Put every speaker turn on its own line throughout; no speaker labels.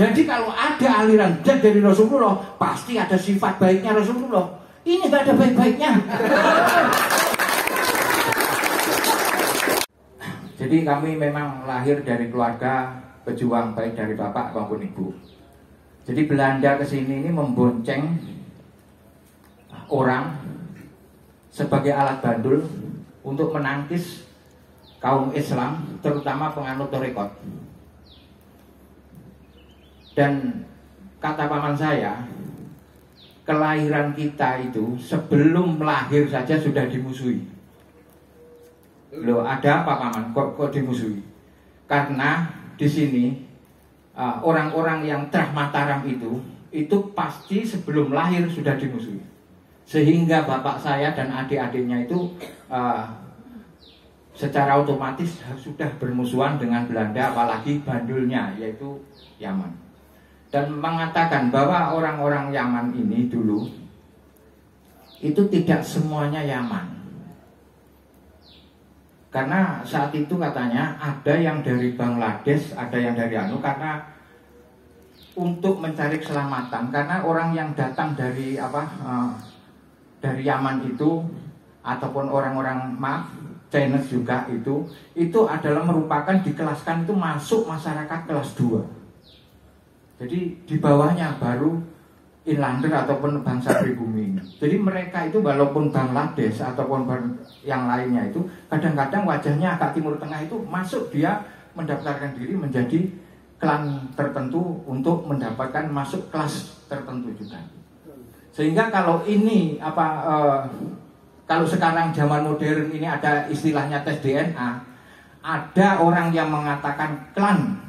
Jadi kalau ada aliran zat dari Rasulullah, pasti ada sifat baiknya Rasulullah. Ini gak ada baik-baiknya. Jadi kami memang lahir dari keluarga pejuang baik dari bapak maupun ibu. Jadi Belanda ke sini ini membonceng orang sebagai alat bandul untuk menangkis kaum Islam, terutama penganut torekot. Dan kata paman saya, kelahiran kita itu sebelum lahir saja sudah dimusuhi. Loh, ada apa paman? Kok, kok dimusuhi? Karena di sini uh, orang-orang yang terah Mataram itu itu pasti sebelum lahir sudah dimusuhi. Sehingga bapak saya dan adik-adiknya itu uh, secara otomatis sudah bermusuhan dengan Belanda apalagi bandulnya yaitu Yaman. Dan mengatakan bahwa orang-orang Yaman ini dulu itu tidak semuanya Yaman karena saat itu katanya ada yang dari Bangladesh, ada yang dari Anu karena untuk mencari keselamatan karena orang yang datang dari apa uh, dari Yaman itu ataupun orang-orang maaf Chinese juga itu itu adalah merupakan dikelaskan itu masuk masyarakat kelas 2. Jadi di bawahnya baru inlander ataupun bangsa pribumi. Jadi mereka itu walaupun Bangladesh ataupun yang lainnya itu kadang-kadang wajahnya agak timur tengah itu masuk dia mendaftarkan diri menjadi klan tertentu untuk mendapatkan masuk kelas tertentu juga. Sehingga kalau ini apa uh, kalau sekarang zaman modern ini ada istilahnya tes DNA, ada orang yang mengatakan klan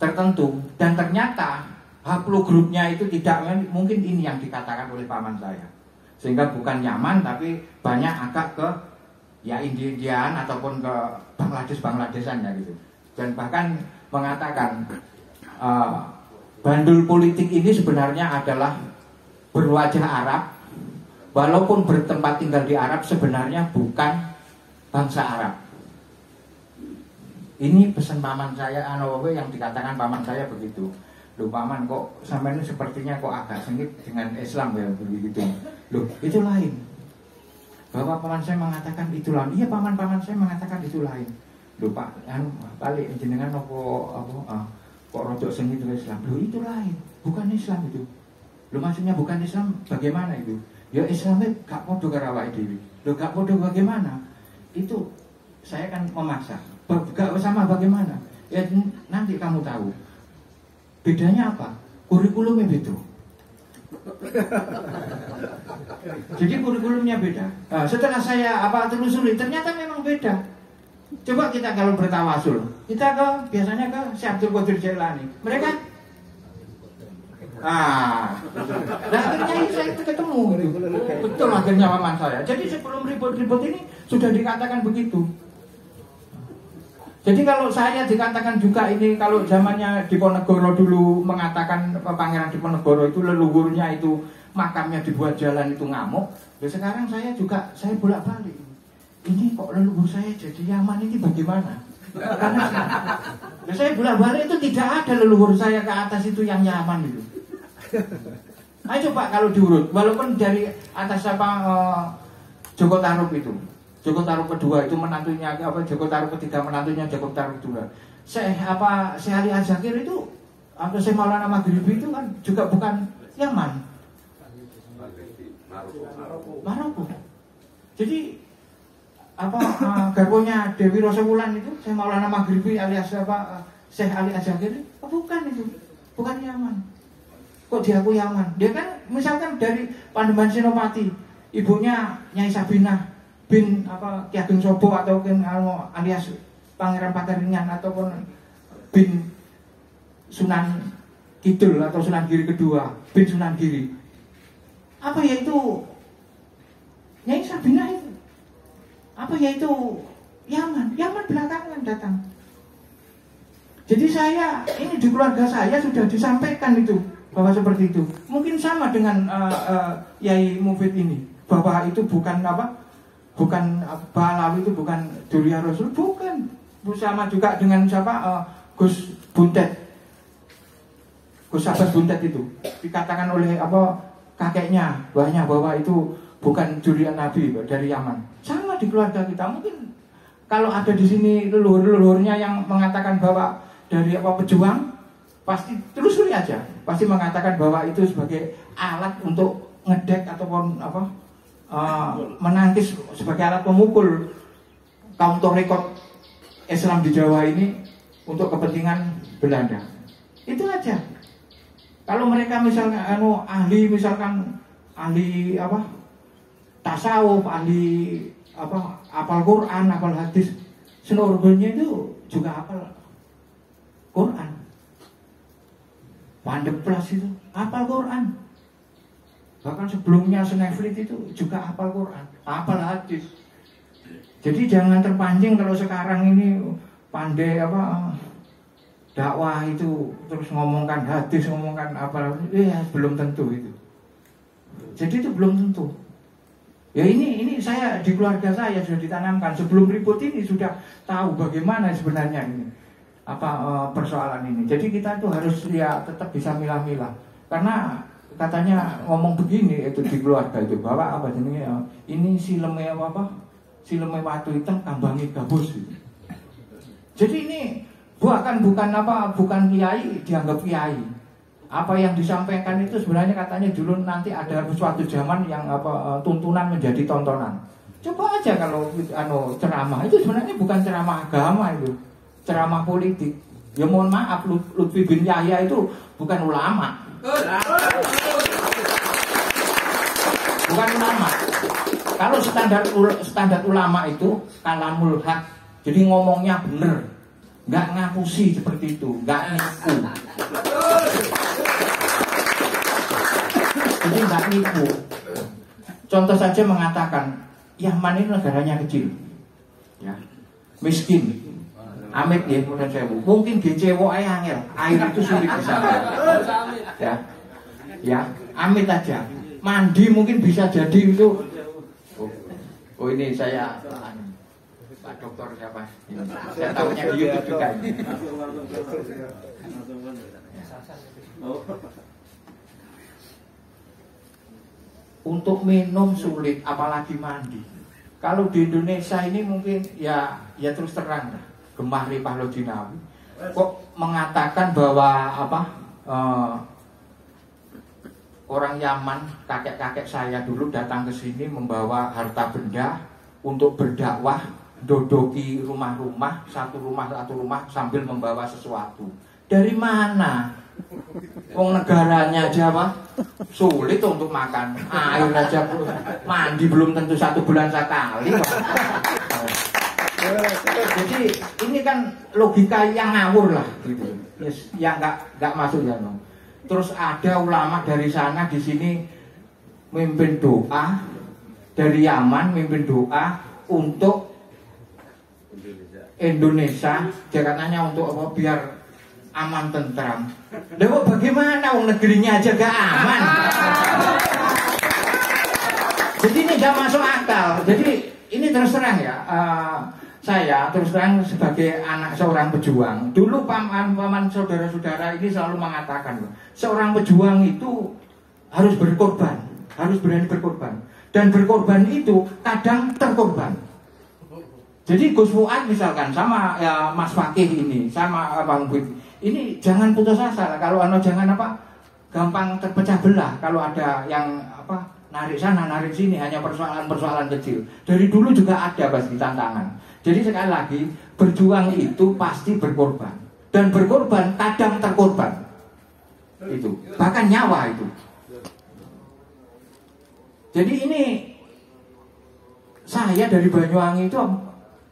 tertentu. Dan ternyata haplogrupnya itu tidak mungkin ini yang dikatakan oleh paman saya. Sehingga bukan nyaman tapi banyak agak ke ya Indian ataupun ke Bangladesh Bangladeshan ya gitu. Dan bahkan mengatakan uh, bandul politik ini sebenarnya adalah berwajah Arab. Walaupun bertempat tinggal di Arab sebenarnya bukan bangsa Arab ini pesan paman saya Anawawe yang dikatakan paman saya begitu Loh paman kok sampai ini sepertinya kok agak sengit dengan Islam ya begitu. Loh itu lain. Bahwa paman saya mengatakan itu lain. Iya paman-paman saya mengatakan itu lain. Loh pak, anu balik jenengan apa apa ah, kok rojok sengit dengan Islam. Loh itu lain, bukan Islam itu. Loh maksudnya bukan Islam bagaimana itu? Ya Islamnya gak podo karawai dewi. Loh gak podo bagaimana? Itu saya kan memaksa. Gak sama bagaimana? Ya nanti kamu tahu. Bedanya apa? Kurikulumnya beda. Jadi kurikulumnya beda. Nah, setelah saya apa telusuri, ternyata memang beda. Coba kita kalau bertawasul, kita ke biasanya ke si Abdul Qadir Jailani. Mereka Ah, nah akhirnya saya itu ketemu. Betul akhirnya paman saya. Jadi sebelum ribut-ribut ini sudah dikatakan begitu. Jadi kalau saya dikatakan juga ini kalau zamannya Diponegoro dulu mengatakan Pangeran Diponegoro itu leluhurnya itu makamnya dibuat jalan itu ngamuk. Ya sekarang saya juga saya bolak-balik. Ini kok leluhur saya jadi Yaman ini bagaimana? Karena ya saya bolak-balik itu tidak ada leluhur saya ke atas itu yang Yaman itu. Ayo coba kalau diurut, walaupun dari atas apa uh, Joko Tarub itu, Joko Taruk kedua itu menantunya apa Joko Taruk ketiga menantunya Joko Taruk kedua. Saya apa saya Ali Azakir itu atau saya Maulana Maghribi itu kan juga bukan Yaman. Maroko. Jadi apa uh, garbonya Dewi Rosawulan itu saya Maulana Maghribi alias apa uh, Syekh Ali Azakir oh, bukan itu bukan Yaman kok diaku Yaman dia kan misalkan dari Pandeman Senopati ibunya Nyai Sabinah bin apa Ki Ageng Sobo atau bin alias Pangeran Pagaringan ataupun bin Sunan Kidul atau Sunan Giri kedua, bin Sunan Giri. Apa yaitu Nyai Sabina itu? Apa yaitu Yaman? Yaman belakangan datang. Jadi saya ini di keluarga saya sudah disampaikan itu bahwa seperti itu. Mungkin sama dengan uh, uh, Yai Mufid ini bahwa itu bukan apa bukan Balawi itu bukan Duria Rasul, bukan. Bersama juga dengan siapa uh, Gus Buntet. Gus Abbas Buntet itu dikatakan oleh apa kakeknya banyak bahwa itu bukan jurian Nabi dari Yaman. Sama di keluarga kita mungkin kalau ada di sini leluhur-leluhurnya yang mengatakan bahwa dari apa pejuang pasti telusuri aja pasti mengatakan bahwa itu sebagai alat untuk ngedek ataupun apa uh, menangkis sebagai alat pemukul kaum Torekot Islam di Jawa ini untuk kepentingan Belanda. Itu aja. Kalau mereka misalnya anu ahli misalkan ahli apa? Tasawuf, ahli apa? Apal Quran, apal hadis, senorgonya itu juga apal Quran. Pandeplas itu. Apal Quran. Bahkan sebelumnya Senefrit itu juga apal Quran, apal hadis. Jadi jangan terpancing kalau sekarang ini pandai apa dakwah itu terus ngomongkan hadis ngomongkan apa ya belum tentu itu. Jadi itu belum tentu. Ya ini ini saya di keluarga saya sudah ditanamkan. Sebelum ribut ini sudah tahu bagaimana sebenarnya ini apa uh, persoalan ini. Jadi kita itu harus ya tetap bisa milah-milah. Karena katanya ngomong begini itu di keluarga itu bahwa apa ini uh, ini sileme apa apa sileme watu hitam kambangi gabus gitu. jadi ini Bukan bukan apa, bukan kiai dianggap kiai. Apa yang disampaikan itu sebenarnya katanya dulu nanti ada suatu zaman yang apa eh, tuntunan menjadi tontonan. Coba aja kalau anu ceramah itu sebenarnya bukan ceramah agama itu, ceramah politik. Ya mohon maaf Lutfi bin Yahya itu bukan ulama. Bukan ulama. Kalau standar standar ulama itu kalamul hak. Jadi ngomongnya benar nggak ngapusi seperti itu, nggak nipu. Jadi nggak nipu. Contoh saja mengatakan, Yaman ini negaranya kecil, ya, miskin, Amit ya, saya mungkin GCW angel, air itu sulit bisa, ya, ya, amit aja, mandi mungkin bisa jadi itu. Oh, oh ini saya Pak Dokter siapa? Saya tahunya di YouTube juga. Untuk minum sulit, apalagi mandi. Kalau di Indonesia ini mungkin ya ya terus terang gemah ripah lojinawi. Kok mengatakan bahwa apa uh, orang Yaman kakek-kakek saya dulu datang ke sini membawa harta benda untuk berdakwah dodoki rumah-rumah, satu rumah satu rumah sambil membawa sesuatu. Dari mana? Wong negaranya aja apa? Sulit untuk makan. Air aja mandi belum tentu satu bulan sekali. Jadi ini kan logika yang ngawur lah gitu. Yes, yang nggak nggak masuk ya no. Terus ada ulama dari sana di sini mimpin doa dari Yaman mimpin doa untuk Indonesia Jakartanya untuk apa biar aman tentram. Lalu bagaimana wong negerinya aja gak aman? Jadi ini gak masuk akal. Jadi ini terus ya. Uh, saya terus terang sebagai anak seorang pejuang. Dulu paman paman saudara-saudara ini selalu mengatakan seorang pejuang itu harus berkorban, harus berani berkorban. Dan berkorban itu kadang terkorban. Jadi Gus Fuad misalkan sama ya Mas Fakih ini, sama Bang Bud, ini jangan putus asa. Kalau ano jangan apa gampang terpecah belah kalau ada yang apa narik sana narik sini hanya persoalan-persoalan kecil. Dari dulu juga ada pasti tantangan. Jadi sekali lagi berjuang itu pasti berkorban. Dan berkorban kadang terkorban. Itu. Bahkan nyawa itu. Jadi ini saya dari Banyuwangi itu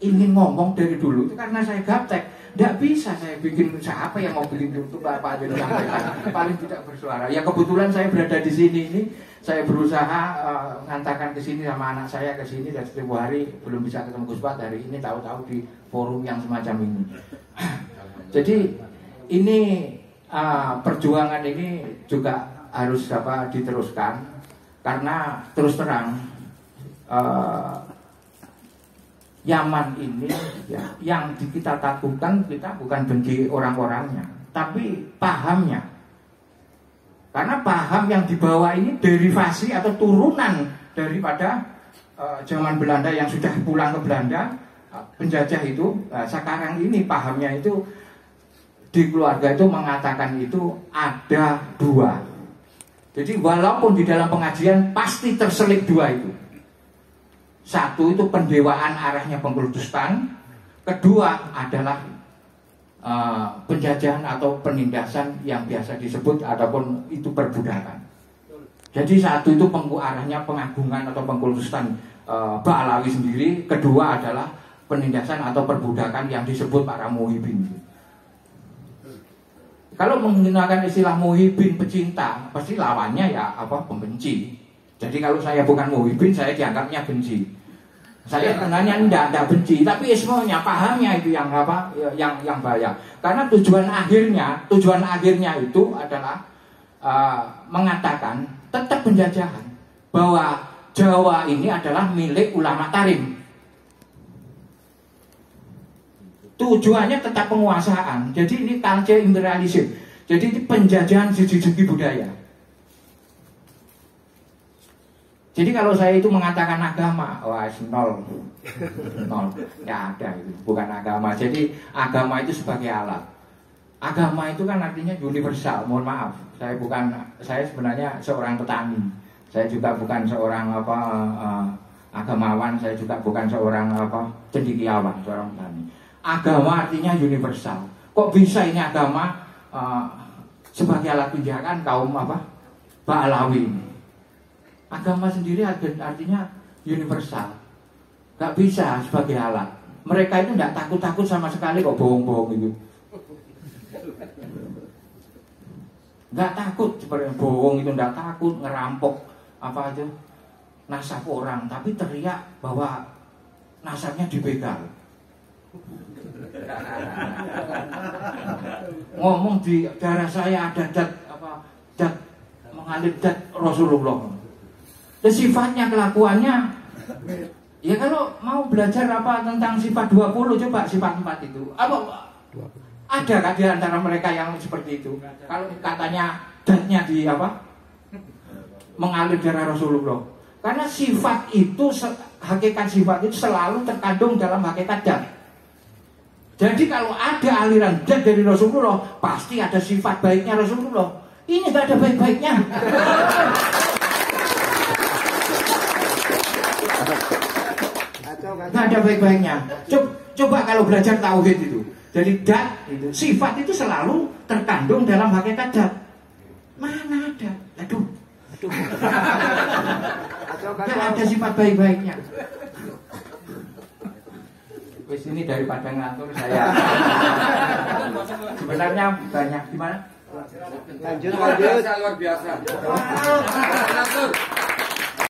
ingin ngomong dari dulu. Karena saya gaptek tidak bisa saya bikin siapa yang mau bikin untuk apa aja disampaikan paling tidak bersuara. Ya kebetulan saya berada di sini ini. Saya berusaha uh, ngantarkan ke sini sama anak saya ke sini. Dan setiap hari belum bisa ketemu Gus Pat hari ini tahu-tahu di forum yang semacam ini. Jadi ini uh, perjuangan ini juga harus apa diteruskan. Karena terus terang uh, Yaman ini ya, yang kita takutkan kita bukan benci orang-orangnya, tapi pahamnya. Karena paham yang dibawa ini derivasi atau turunan daripada uh, zaman Belanda yang sudah pulang ke Belanda, uh, penjajah itu. Uh, sekarang ini pahamnya itu di keluarga itu mengatakan itu ada dua. Jadi walaupun di dalam pengajian pasti terselip dua itu. Satu itu pendewaan arahnya pengkultustan, kedua adalah uh, penjajahan atau penindasan yang biasa disebut ataupun itu perbudakan. Jadi satu itu pengku arahnya pengagungan atau pengkultusan uh, Ba'alawi sendiri, kedua adalah penindasan atau perbudakan yang disebut para muhibin. Kalau menggunakan istilah muhibin pecinta, pasti lawannya ya apa pembenci. Jadi kalau saya bukan muhibin, saya dianggapnya benci. Saya sebenarnya tidak tidak benci, tapi semuanya pahamnya itu yang apa, yang yang bahaya. Karena tujuan akhirnya, tujuan akhirnya itu adalah uh, mengatakan tetap penjajahan bahwa Jawa ini adalah milik ulama tarim. Tujuannya tetap penguasaan. Jadi ini culture imperialism. Jadi ini penjajahan sisi-sisi budaya. Jadi kalau saya itu mengatakan agama, wah nol, nol, ya ada itu, bukan agama. Jadi agama itu sebagai alat. Agama itu kan artinya universal. Mohon maaf, saya bukan, saya sebenarnya seorang petani. Saya juga bukan seorang apa uh, agamawan. Saya juga bukan seorang apa cendikiawan, seorang petani. Agama artinya universal. Kok bisa ini agama uh, sebagai alat pijakan kaum apa? Ba'alawi ini Agama sendiri artinya universal. Gak bisa sebagai alat. Mereka itu tidak takut-takut sama sekali kok bohong-bohong itu. Gak takut seperti bohong itu tidak takut ngerampok apa aja nasab orang, tapi teriak bahwa nasabnya dibegal. Ngomong di darah saya ada dat apa dat mengalir dat Rasulullah. Dan sifatnya, kelakuannya Ya kalau mau belajar apa tentang sifat 20 coba sifat 4 itu. Apa ada kan di antara mereka yang seperti itu? Kalau katanya datnya di apa? Mengalir darah Rasulullah. Karena sifat itu hakikat sifat itu selalu terkandung dalam hakikat dat. Jadi kalau ada aliran dat dari Rasulullah, pasti ada sifat baiknya Rasulullah. Ini gak ada baik-baiknya. Nggak ada baik-baiknya. Coba, coba kalau belajar tauhid itu. Jadi dat itu sifat itu selalu terkandung dalam hakikat dat. Mana ada? Aduh. Tidak ada sifat baik-baiknya. Wis ini daripada ngatur saya. Sebenarnya banyak gimana?
Lanjut lanjut luar biasa.